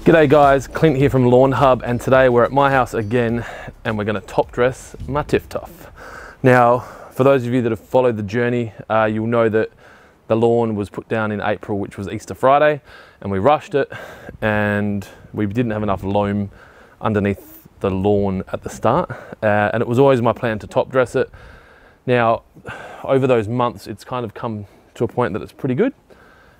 G'day guys, Clint here from Lawn Hub and today we're at my house again and we're going to top dress my Tiff TifTuf. Now, for those of you that have followed the journey, uh, you'll know that the lawn was put down in April, which was Easter Friday, and we rushed it and we didn't have enough loam underneath the lawn at the start. Uh, and it was always my plan to top dress it. Now, over those months, it's kind of come to a point that it's pretty good.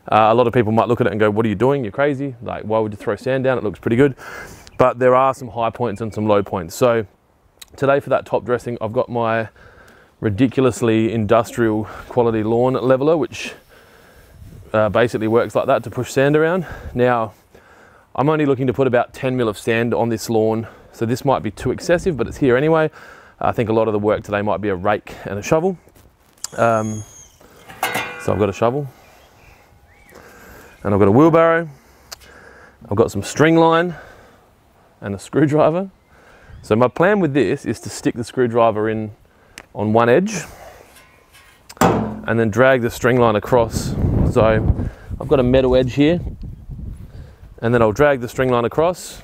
Uh, a lot of people might look at it and go, what are you doing? You're crazy. Like, why would you throw sand down? It looks pretty good. But there are some high points and some low points. So today for that top dressing, I've got my ridiculously industrial quality lawn leveler, which uh, basically works like that to push sand around. Now, I'm only looking to put about 10 mil of sand on this lawn. So this might be too excessive, but it's here anyway. I think a lot of the work today might be a rake and a shovel. Um, so I've got a shovel and I've got a wheelbarrow. I've got some string line and a screwdriver. So my plan with this is to stick the screwdriver in on one edge and then drag the string line across. So I've got a metal edge here and then I'll drag the string line across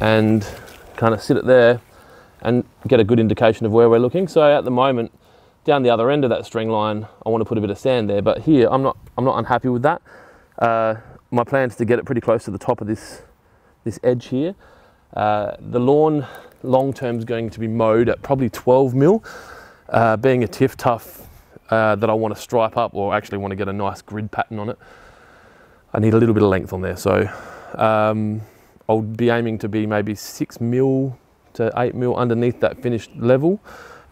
and kind of sit it there and get a good indication of where we're looking. So at the moment, down the other end of that string line, I want to put a bit of sand there, but here I'm not, I'm not unhappy with that. Uh, my plan is to get it pretty close to the top of this, this edge here. Uh, the lawn long term is going to be mowed at probably 12 mil. Uh, being a TifTuf uh, that I want to stripe up or actually want to get a nice grid pattern on it, I need a little bit of length on there. So um, I'll be aiming to be maybe six mil to eight mil underneath that finished level.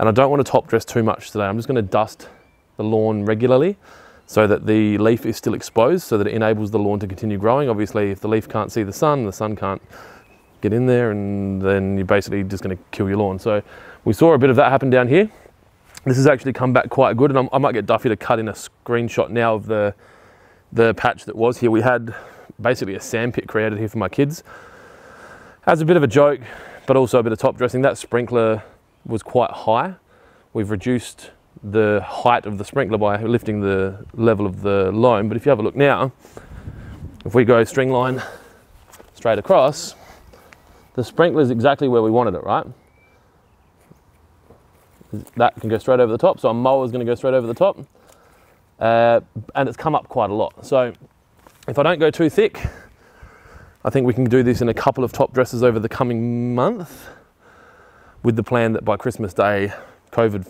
And I don't want to top dress too much today. I'm just going to dust the lawn regularly so that the leaf is still exposed so that it enables the lawn to continue growing. Obviously, if the leaf can't see the sun, the sun can't get in there and then you're basically just going to kill your lawn. So we saw a bit of that happen down here. This has actually come back quite good and I'm, i might get Duffy to cut in a screenshot now of the, the patch that was here. We had basically a sandpit created here for my kids as a bit of a joke, but also a bit of top dressing. That sprinkler was quite high. We've reduced the height of the sprinkler by lifting the level of the loam. But if you have a look now, if we go string line straight across, the sprinkler is exactly where we wanted it, right? That can go straight over the top. So our mower is going to go straight over the top. Uh, and it's come up quite a lot. So if I don't go too thick, I think we can do this in a couple of top dresses over the coming month with the plan that by Christmas Day, COVID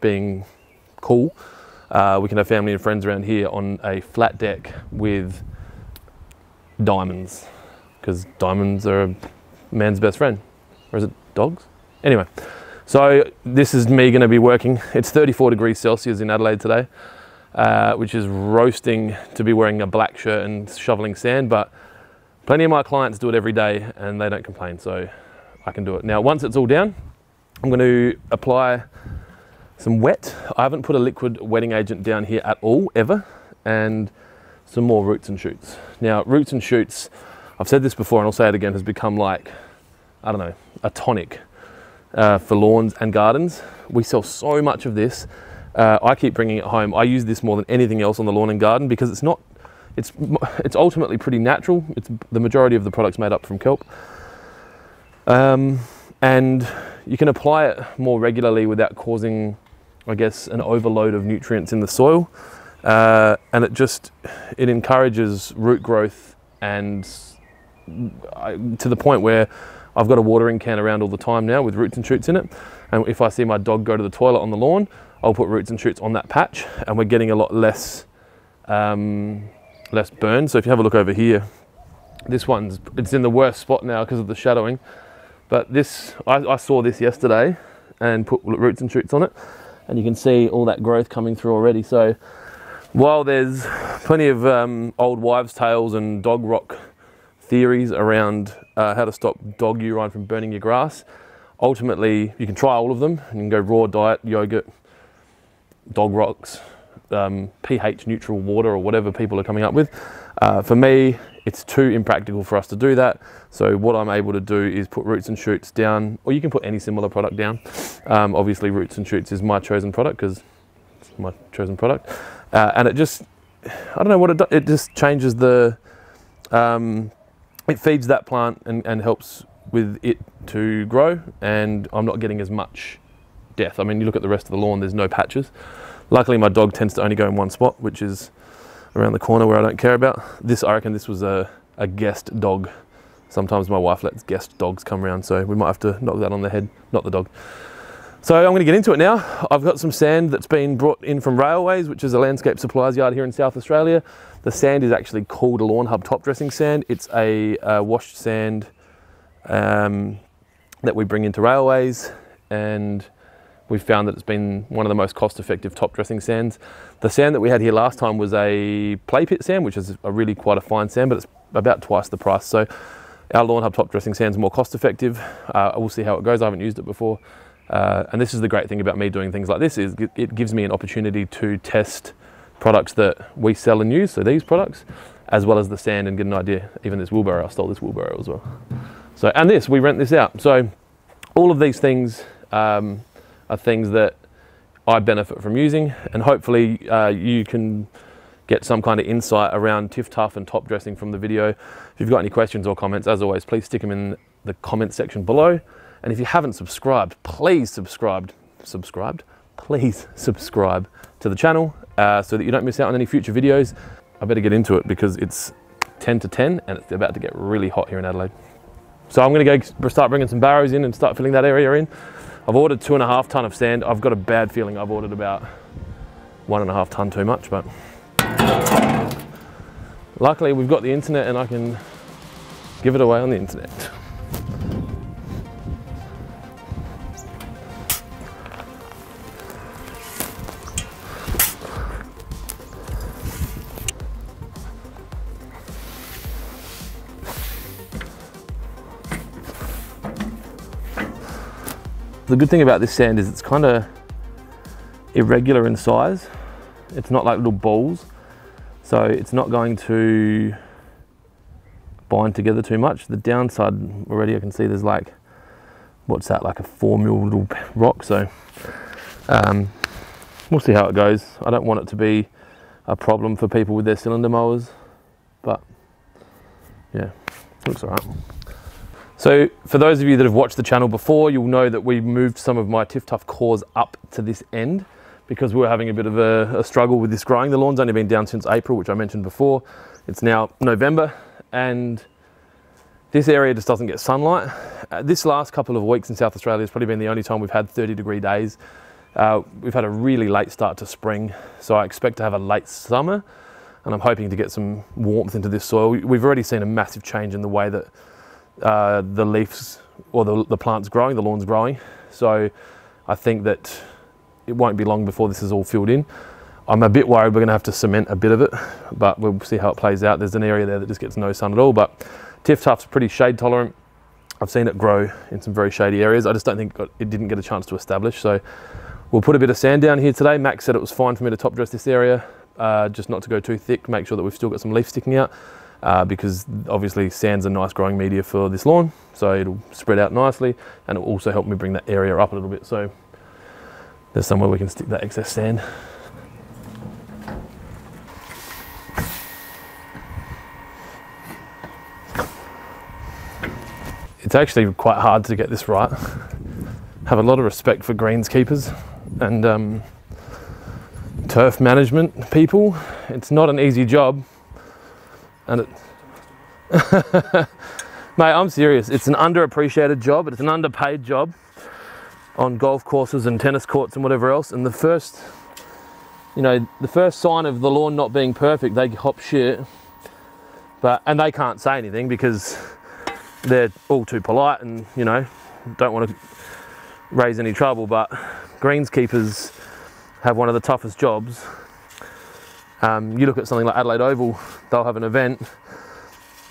being cool, uh, we can have family and friends around here on a flat deck with diamonds because diamonds are man's best friend. Or is it dogs? Anyway, so this is me going to be working. It's 34 degrees Celsius in Adelaide today, uh, which is roasting to be wearing a black shirt and shoveling sand, but Plenty of my clients do it every day and they don't complain, so I can do it. Now, once it's all down, I'm going to apply some wet. I haven't put a liquid wetting agent down here at all, ever, and some more roots and shoots. Now, roots and shoots, I've said this before and I'll say it again, has become like, I don't know, a tonic uh, for lawns and gardens. We sell so much of this. Uh, I keep bringing it home. I use this more than anything else on the lawn and garden because it's not it's, it's ultimately pretty natural. It's the majority of the product's made up from kelp. Um, and you can apply it more regularly without causing, I guess, an overload of nutrients in the soil. Uh, and it just, it encourages root growth and I, to the point where I've got a watering can around all the time now with roots and shoots in it. And if I see my dog go to the toilet on the lawn, I'll put roots and shoots on that patch and we're getting a lot less um, less burn. So if you have a look over here, this one's, it's in the worst spot now because of the shadowing. But this, I, I, saw this yesterday and put roots and shoots on it. And you can see all that growth coming through already. So while there's plenty of um, old wives' tales and dog rock theories around uh, how to stop dog urine from burning your grass, ultimately you can try all of them. You can go raw diet, yogurt, dog rocks, um, pH neutral water or whatever people are coming up with. Uh, for me, it's too impractical for us to do that. So what I'm able to do is put roots and shoots down, or you can put any similar product down. Um, obviously roots and shoots is my chosen product because it's my chosen product. Uh, and it just, I don't know what it does. It just changes the, um, it feeds that plant and, and helps with it to grow. And I'm not getting as much death. I mean, you look at the rest of the lawn, there's no patches. Luckily, my dog tends to only go in one spot, which is around the corner where I don't care about. This, I reckon this was a, a guest dog. Sometimes my wife lets guest dogs come around, so we might have to knock that on the head, not the dog. So I'm going to get into it now. I've got some sand that's been brought in from Railways, which is a landscape supplies yard here in South Australia. The sand is actually called a Lawn Hub top dressing sand. It's a washed sand um, that we bring into Railways and we've found that it's been one of the most cost effective top dressing sands. The sand that we had here last time was a play pit sand, which is a really quite a fine sand, but it's about twice the price. So our Lawn Hub top dressing sand is more cost effective. Uh, we'll see how it goes. I haven't used it before. Uh, and this is the great thing about me doing things like this is it gives me an opportunity to test products that we sell and use, so these products, as well as the sand and get an idea. Even this wheelbarrow, I stole this wheelbarrow as well. So, and this, we rent this out. So all of these things um, are things that I benefit from using and hopefully uh, you can get some kind of insight around TifTuf and top dressing from the video. If you've got any questions or comments, as always, please stick them in the comment section below. And if you haven't subscribed, please subscribe, subscribed, please subscribe to the channel uh, so that you don't miss out on any future videos. I better get into it because it's 10 to 10 and it's about to get really hot here in Adelaide. So I'm gonna go start bringing some barrows in and start filling that area in. I've ordered two and a half ton of sand. I've got a bad feeling I've ordered about one and a half ton too much, but luckily we've got the internet and I can give it away on the internet. The good thing about this sand is it's kind of irregular in size. It's not like little balls. So it's not going to bind together too much. The downside already I can see there's like, what's that, like a four mil little rock. So um, we'll see how it goes. I don't want it to be a problem for people with their cylinder mowers, but yeah, looks all right. So for those of you that have watched the channel before, you'll know that we moved some of my TifTuf cores up to this end because we were having a bit of a, a, struggle with this growing. The lawn's only been down since April, which I mentioned before. It's now November and this area just doesn't get sunlight. Uh, this last couple of weeks in South Australia has probably been the only time we've had 30 degree days. Uh, we've had a really late start to spring, so I expect to have a late summer and I'm hoping to get some warmth into this soil. We've already seen a massive change in the way that uh, the leaves or the, the plant's growing, the lawn's growing. So I think that it won't be long before this is all filled in. I'm a bit worried we're gonna have to cement a bit of it, but we'll see how it plays out. There's an area there that just gets no sun at all, but TifTuf's pretty shade tolerant. I've seen it grow in some very shady areas. I just don't think it didn't get a chance to establish. So we'll put a bit of sand down here today. Max said it was fine for me to top dress this area, uh, just not to go too thick, make sure that we've still got some leaf sticking out uh, because obviously sand's a nice growing media for this lawn. So it'll spread out nicely and it'll also help me bring that area up a little bit. So there's somewhere we can stick that excess sand. It's actually quite hard to get this right. Have a lot of respect for greenskeepers and um, turf management people. It's not an easy job and it, mate, I'm serious. It's an underappreciated job. It's an underpaid job on golf courses and tennis courts and whatever else. And the first, you know, the first sign of the lawn not being perfect, they hop shit. But and they can't say anything because they're all too polite and you know don't want to raise any trouble. But greenskeepers have one of the toughest jobs um, you look at something like Adelaide Oval, they'll have an event,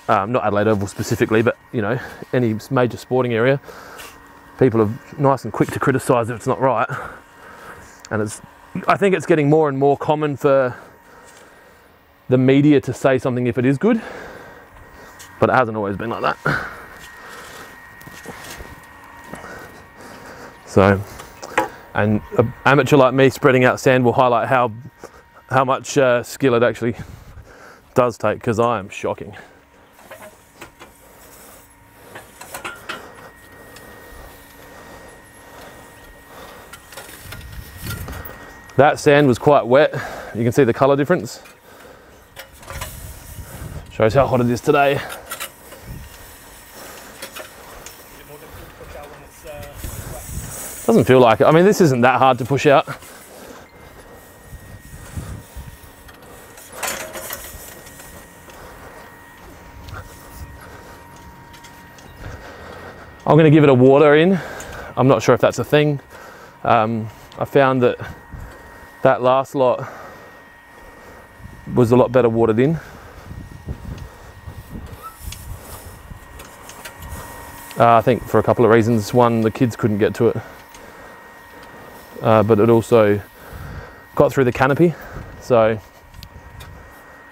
um, not Adelaide Oval specifically, but you know, any major sporting area. People are nice and quick to criticise if it's not right. And it's, I think it's getting more and more common for the media to say something if it is good, but it hasn't always been like that. So, and an amateur like me spreading out sand will highlight how how much uh, skill it actually does take because I am shocking. That sand was quite wet. You can see the colour difference. Shows how hot it is today. Doesn't feel like it. I mean, this isn't that hard to push out. I'm going to give it a water in. I'm not sure if that's a thing. Um, I found that that last lot was a lot better watered in. Uh, I think for a couple of reasons. One, the kids couldn't get to it, uh, but it also got through the canopy. So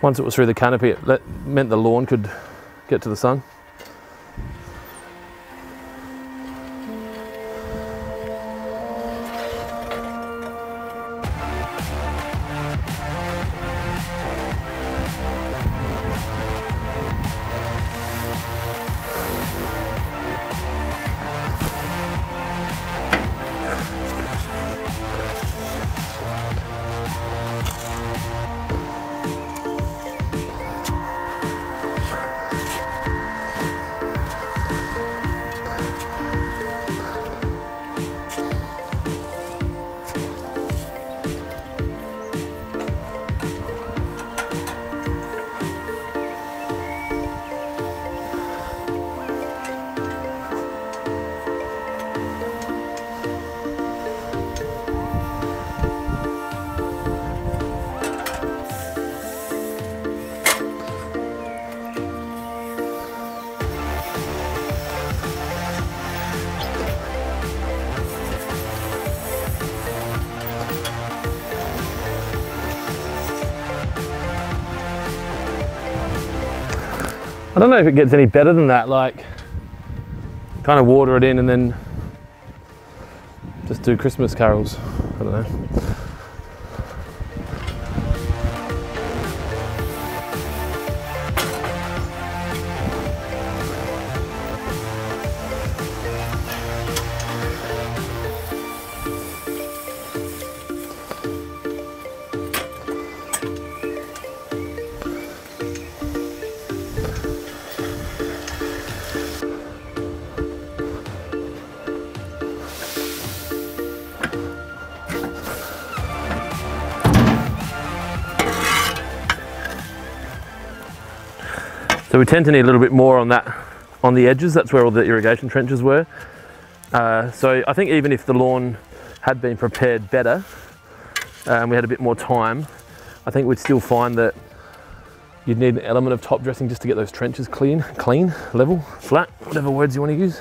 once it was through the canopy, it let, meant the lawn could get to the sun. I don't know if it gets any better than that. Like, kind of water it in and then just do Christmas carols. I don't know. So we tend to need a little bit more on that, on the edges. That's where all the irrigation trenches were. Uh, so I think even if the lawn had been prepared better and we had a bit more time, I think we'd still find that you'd need an element of top dressing just to get those trenches clean, clean, level, flat, whatever words you want to use.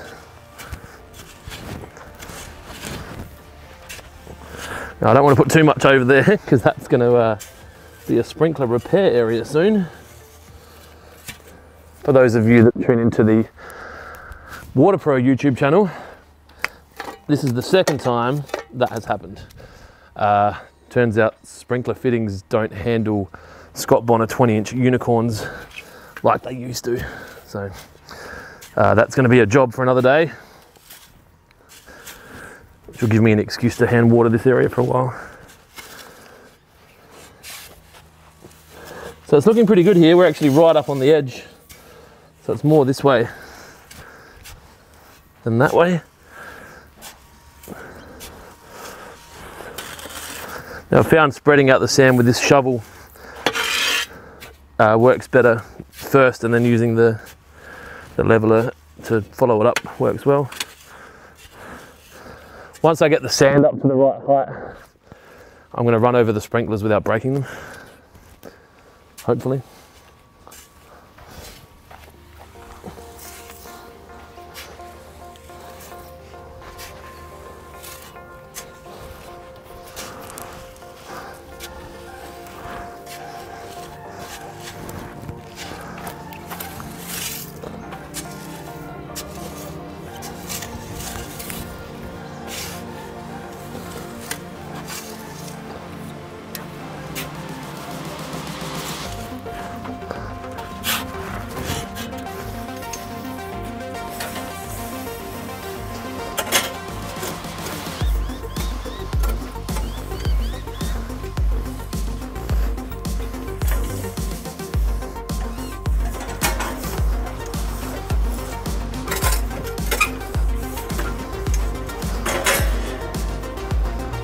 Now, I don't want to put too much over there because that's going to uh, be a sprinkler repair area soon. For those of you that tune into the Water Pro YouTube channel, this is the second time that has happened. Uh, turns out sprinkler fittings don't handle Scott Bonner 20 inch unicorns like they used to. So uh, that's going to be a job for another day, which will give me an excuse to hand water this area for a while. So it's looking pretty good here. We're actually right up on the edge. So it's more this way than that way. Now I found spreading out the sand with this shovel uh, works better first and then using the, the leveler to follow it up works well. Once I get the sand up to the right height, I'm going to run over the sprinklers without breaking them, hopefully.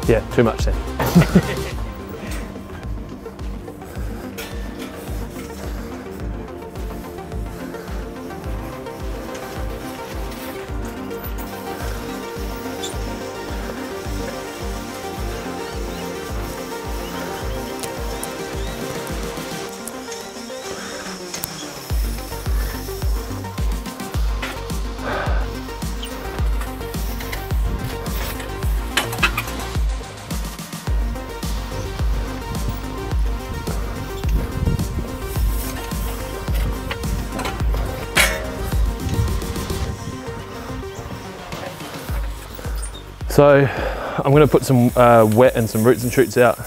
Yeah, too much then. So I'm going to put some uh, wet and some roots and shoots out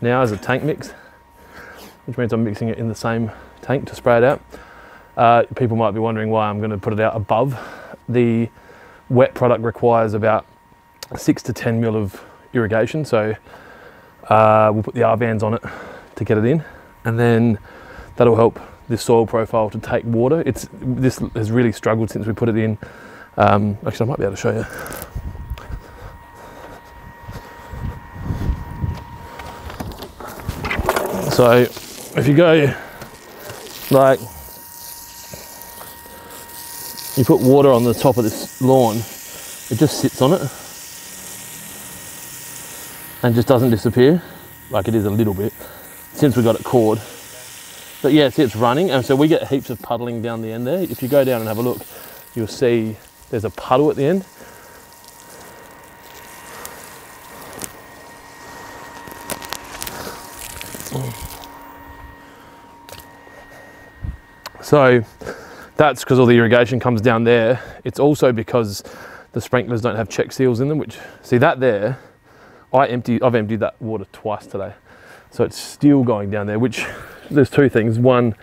now as a tank mix, which means I'm mixing it in the same tank to spray it out. Uh, people might be wondering why I'm going to put it out above. The wet product requires about six to 10 mil of irrigation, so uh, we'll put the R-bands on it to get it in, and then that'll help this soil profile to take water. It's this has really struggled since we put it in. Um, actually, I might be able to show you. So if you go like you put water on the top of this lawn, it just sits on it and just doesn't disappear like it is a little bit since we got it cored. But yeah, see it's running and so we get heaps of puddling down the end there. If you go down and have a look, you'll see there's a puddle at the end. So that's because all the irrigation comes down there. It's also because the sprinklers don't have check seals in them, which see that there, I empty, I've emptied that water twice today. So it's still going down there, which there's two things. One,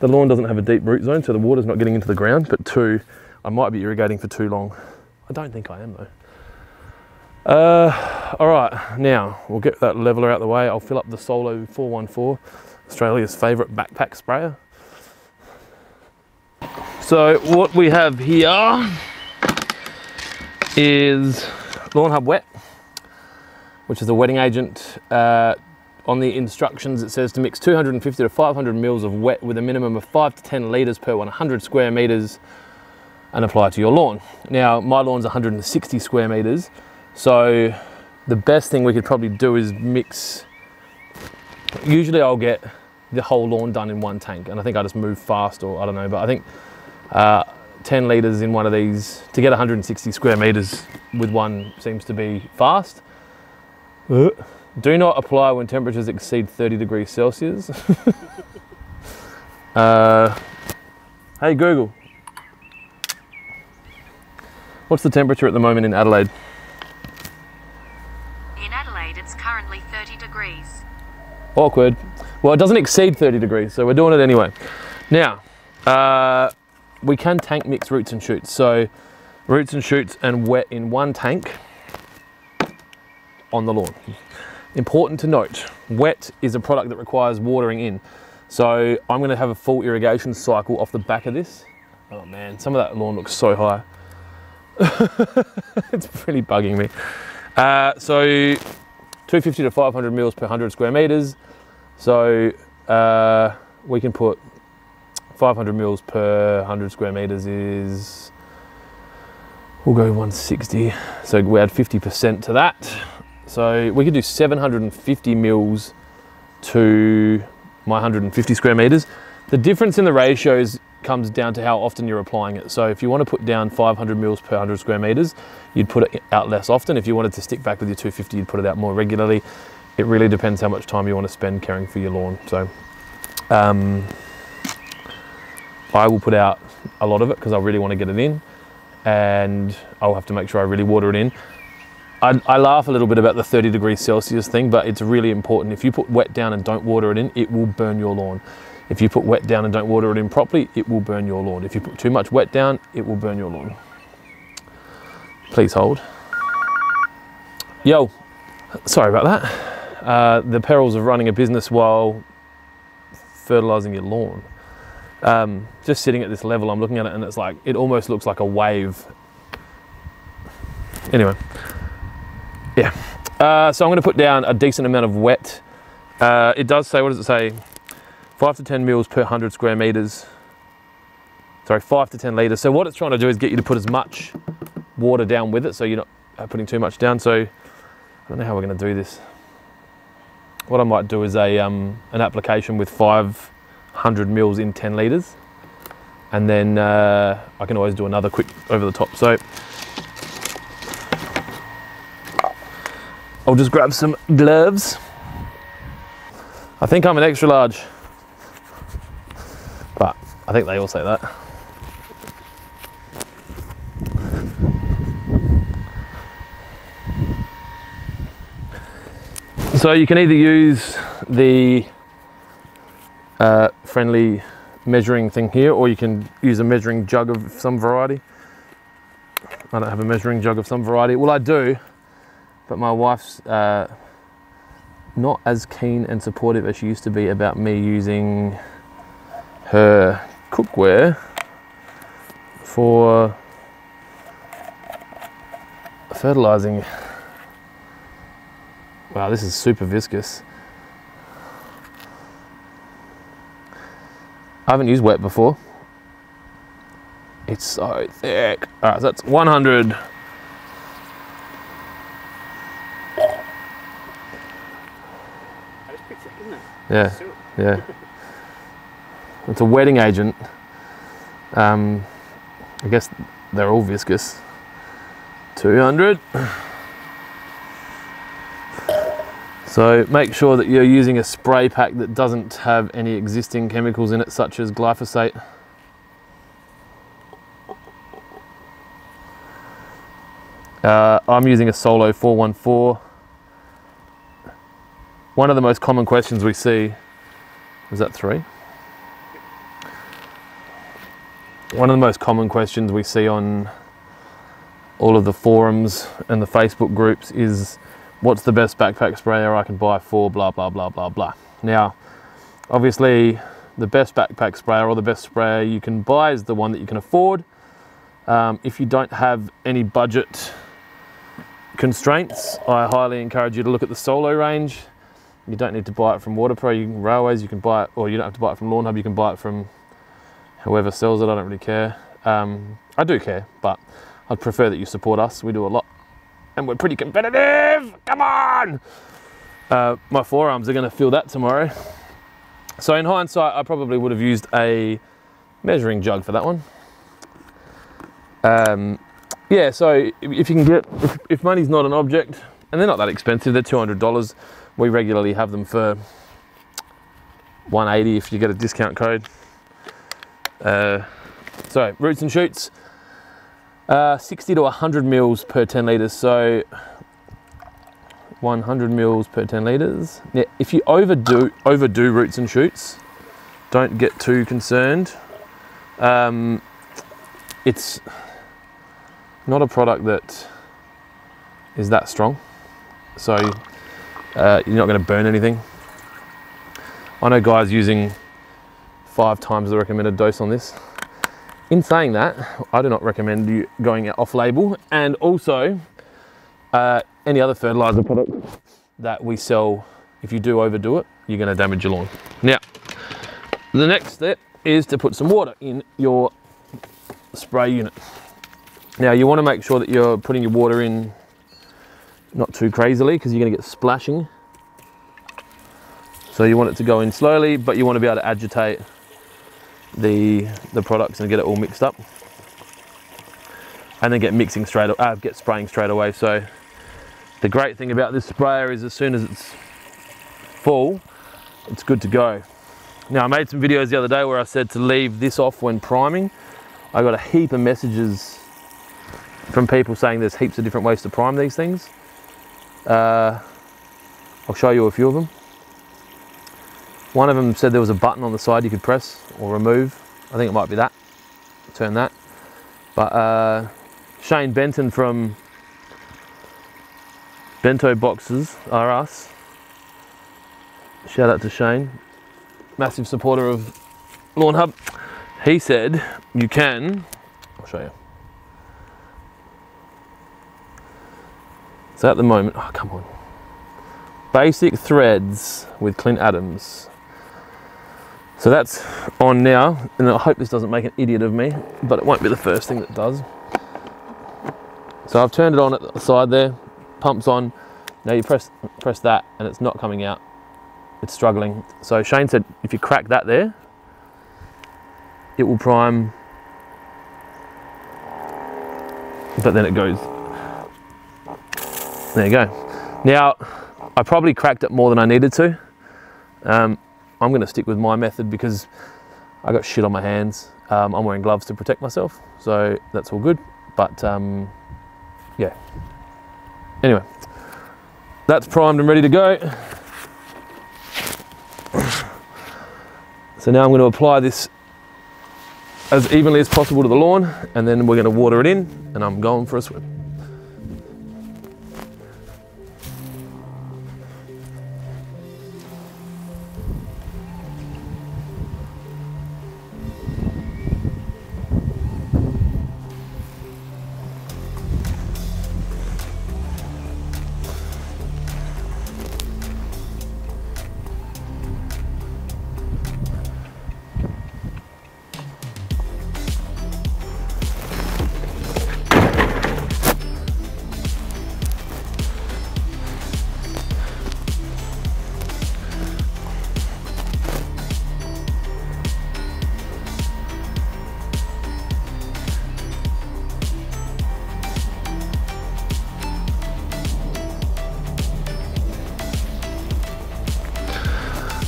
the lawn doesn't have a deep root zone, so the water's not getting into the ground. But two, I might be irrigating for too long. I don't think I am though. Uh, all right, now we'll get that leveler out of the way. I'll fill up the Solo 414, Australia's favourite backpack sprayer. So what we have here is Lawn Hub Wet, which is a wetting agent. Uh, on the instructions, it says to mix 250 to 500 mils of wet with a minimum of 5 to 10 litres per 100 square metres and apply to your lawn. Now, my lawn's 160 square metres, so the best thing we could probably do is mix. Usually, I'll get the whole lawn done in one tank, and I think I just move fast, or I don't know, but I think uh, 10 litres in one of these to get 160 square metres with one seems to be fast. Uh, do not apply when temperatures exceed 30 degrees Celsius. uh, hey Google, what's the temperature at the moment in Adelaide? In Adelaide, it's currently 30 degrees. Awkward. Well, it doesn't exceed 30 degrees, so we're doing it anyway. Now, uh, we can tank mix roots and shoots. So roots and shoots and wet in one tank on the lawn. Important to note, wet is a product that requires watering in. So I'm gonna have a full irrigation cycle off the back of this. Oh man, some of that lawn looks so high. it's really bugging me. Uh, so 250 to 500 mils per 100 square meters. So uh, we can put 500 mils per 100 square meters is, we'll go 160. So we add 50% to that. So we could do 750 mils to my 150 square meters. The difference in the ratios comes down to how often you're applying it. So if you want to put down 500 mils per 100 square meters, you'd put it out less often. If you wanted to stick back with your 250, you'd put it out more regularly. It really depends how much time you want to spend caring for your lawn. So um, I will put out a lot of it because I really want to get it in and I'll have to make sure I really water it in. I, I, laugh a little bit about the 30 degrees Celsius thing, but it's really important. If you put wet down and don't water it in, it will burn your lawn. If you put wet down and don't water it in properly, it will burn your lawn. If you put too much wet down, it will burn your lawn. Please hold. Yo, sorry about that. Uh, the perils of running a business while fertilizing your lawn um, just sitting at this level, I'm looking at it and it's like, it almost looks like a wave. Anyway, yeah. Uh, so I'm going to put down a decent amount of wet. Uh, it does say, what does it say? 5 to 10 mils per 100 square meters. Sorry, 5 to 10 litres. So what it's trying to do is get you to put as much water down with it so you're not uh, putting too much down. So I don't know how we're going to do this. What I might do is a, um, an application with 500 mils in 10 litres. And then uh, I can always do another quick over the top. So I'll just grab some gloves. I think I'm an extra large, but I think they all say that. So you can either use the uh, friendly measuring thing here, or you can use a measuring jug of some variety. I don't have a measuring jug of some variety. Well, I do, but my wife's uh, not as keen and supportive as she used to be about me using her cookware for fertilizing. Wow, this is super viscous. I haven't used wet before. It's so thick. All right, so that's 100. That is pretty thick, isn't it? Yeah, yeah. It's a wetting agent. Um, I guess they're all viscous. 200. So make sure that you're using a spray pack that doesn't have any existing chemicals in it, such as glyphosate. Uh, I'm using a Solo 414. One of the most common questions we see is that three? One of the most common questions we see on all of the forums and the Facebook groups is what's the best backpack sprayer I can buy for blah blah blah blah blah. Now, obviously, the best backpack sprayer or the best sprayer you can buy is the one that you can afford. Um, if you don't have any budget constraints, I highly encourage you to look at the Solo range. You don't need to buy it from Waterpro, you can railways, you can buy it, or you don't have to buy it from Lawn Hub, you can buy it from whoever sells it. I don't really care. Um, I do care, but I'd prefer that you support us. We do a lot and we're pretty competitive. Come on! Uh, my forearms are going to feel that tomorrow. So, in hindsight, I probably would have used a measuring jug for that one. Um, yeah, so if, you can get, if, if money's not an object, and they're not that expensive, they're $200. We regularly have them for 180 if you get a discount code. Uh, so, roots and shoots. Uh, 60 to 100 mils per 10 litres. So 100 mils per 10 litres. Now, if you overdo overdo roots and shoots, don't get too concerned. Um, it's not a product that is that strong, so uh, you're not going to burn anything. I know guys using five times the recommended dose on this. In saying that, I do not recommend you going off label and also uh, any other fertilizer product that we sell, if you do overdo it, you're going to damage your lawn. Now, the next step is to put some water in your spray unit. Now, you want to make sure that you're putting your water in not too crazily because you're going to get splashing. So you want it to go in slowly, but you want to be able to agitate the the products and get it all mixed up. And then get mixing straight uh, get spraying straight away. So the great thing about this sprayer is as soon as it's full it's good to go. Now I made some videos the other day where I said to leave this off when priming. I got a heap of messages from people saying there's heaps of different ways to prime these things. Uh, I'll show you a few of them one of them said there was a button on the side you could press or remove. I think it might be that. Turn that. But uh, Shane Benton from Bento Boxes are us. Shout out to Shane, massive supporter of Lawn Hub. He said you can. I'll show you. So at the moment, oh come on, Basic Threads with Clint Adams. So that's on now, and I hope this doesn't make an idiot of me, but it won't be the first thing that does. So I've turned it on at the side there, pumps on. Now you press press that, and it's not coming out. It's struggling. So Shane said if you crack that there, it will prime, but then it goes. There you go. Now I probably cracked it more than I needed to. Um, I'm going to stick with my method because I got shit on my hands. Um, I'm wearing gloves to protect myself, so that's all good. But um, yeah. Anyway, that's primed and ready to go. So now I'm going to apply this as evenly as possible to the lawn, and then we're going to water it in, and I'm going for a swim.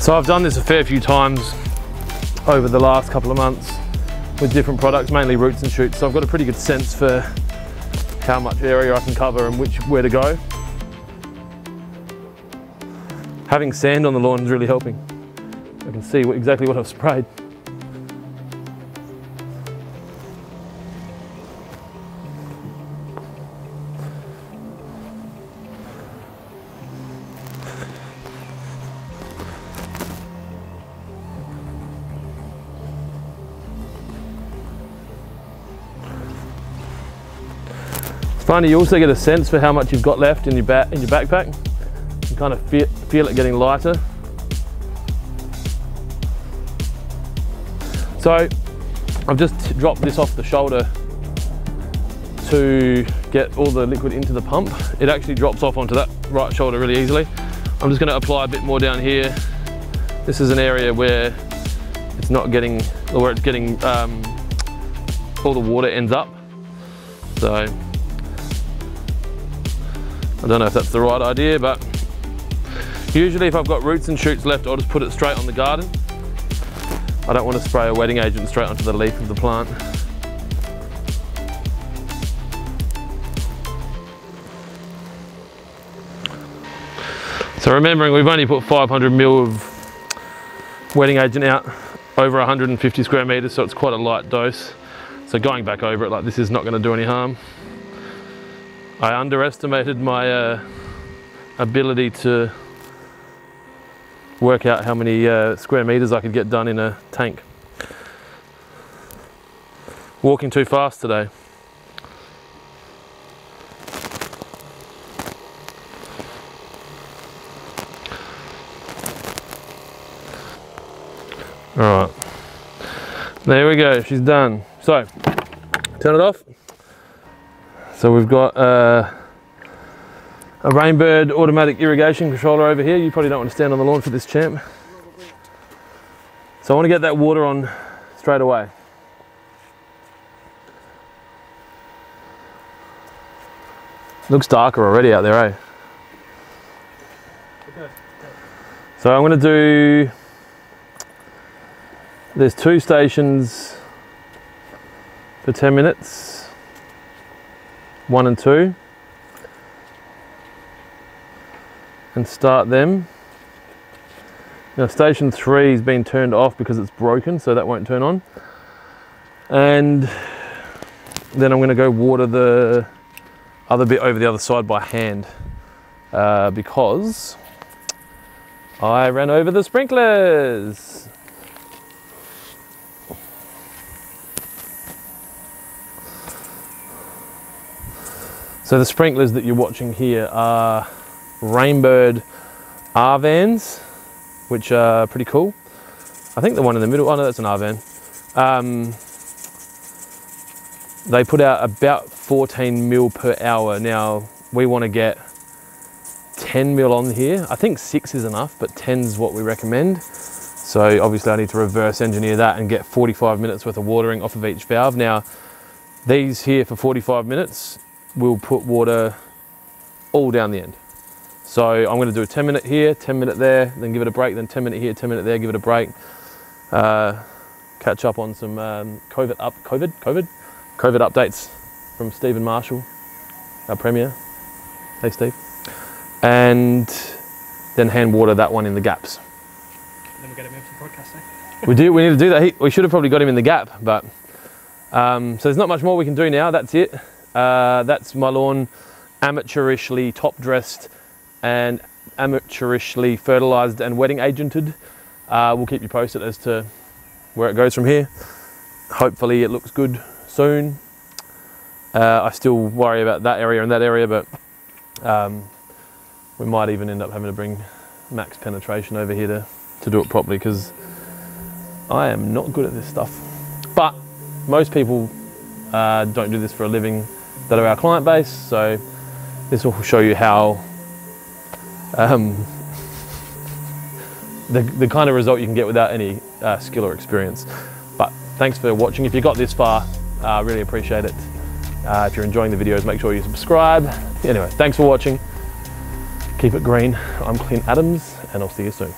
So I've done this a fair few times over the last couple of months with different products, mainly roots and shoots. So I've got a pretty good sense for how much area I can cover and which where to go. Having sand on the lawn is really helping. I can see what, exactly what I've sprayed. It's funny, you also get a sense for how much you've got left in your, ba in your backpack. You kind of feel, feel it getting lighter. So I've just dropped this off the shoulder to get all the liquid into the pump. It actually drops off onto that right shoulder really easily. I'm just gonna apply a bit more down here. This is an area where it's not getting, or where it's getting, um, all the water ends up. So I don't know if that's the right idea, but usually if I've got roots and shoots left, I'll just put it straight on the garden. I don't want to spray a wetting agent straight onto the leaf of the plant. So remembering we've only put 500 mil of wetting agent out over 150 square meters, so it's quite a light dose. So going back over it like this is not going to do any harm. I underestimated my uh, ability to work out how many uh, square meters I could get done in a tank. Walking too fast today. All right, there we go, she's done. So, turn it off. So we've got uh, a Rainbird automatic irrigation controller over here. You probably don't want to stand on the lawn for this champ. So I want to get that water on straight away. Looks darker already out there, eh? So I'm going to do, there's two stations for 10 minutes, one and two, and start them. Now station three has been turned off because it's broken, so that won't turn on. And then I'm going to go water the other bit over the other side by hand uh, because I ran over the sprinklers. So the sprinklers that you're watching here are Rainbird R vans, which are pretty cool. I think the one in the middle, oh no, that's an R van. Um, they put out about 14 mil per hour. Now we want to get 10 mil on here. I think six is enough, but 10 is what we recommend. So obviously I need to reverse engineer that and get 45 minutes worth of watering off of each valve. Now these here for 45 minutes will put water all down the end. So I'm going to do a 10 minute here, 10 minute there, then give it a break, then 10 minute here, 10 minute there, give it a break. Uh, catch up on some um, COVID up, COVID, COVID, COVID updates from Steven Marshall, our premier. Hey Steve. And then hand water that one in the gaps. Then we'll get him in for podcasting. We do. We need to do that. He, we should have probably got him in the gap, but um, so there's not much more we can do now. That's it. Uh, that's my lawn, amateurishly top dressed and amateurishly fertilized and wetting agented. Uh, we'll keep you posted as to where it goes from here. Hopefully, it looks good soon. Uh, I still worry about that area and that area, but um, we might even end up having to bring max penetration over here to, to do it properly because I am not good at this stuff. But most people uh, don't do this for a living that are our client base, so this will show you how um, the, the kind of result you can get without any uh, skill or experience. But thanks for watching. If you got this far, I uh, really appreciate it. Uh, if you're enjoying the videos, make sure you subscribe. Anyway, thanks for watching. Keep it green. I'm Clint Adams, and I'll see you soon.